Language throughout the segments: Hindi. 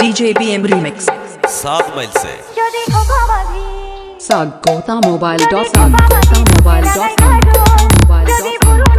DJBM Remix. रिमिक्स सात मील से सागोता mobile dot सागोता mobile dot mobile dot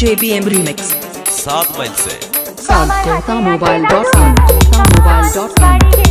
JBM remix सात मई से mobile dot com mobile dot com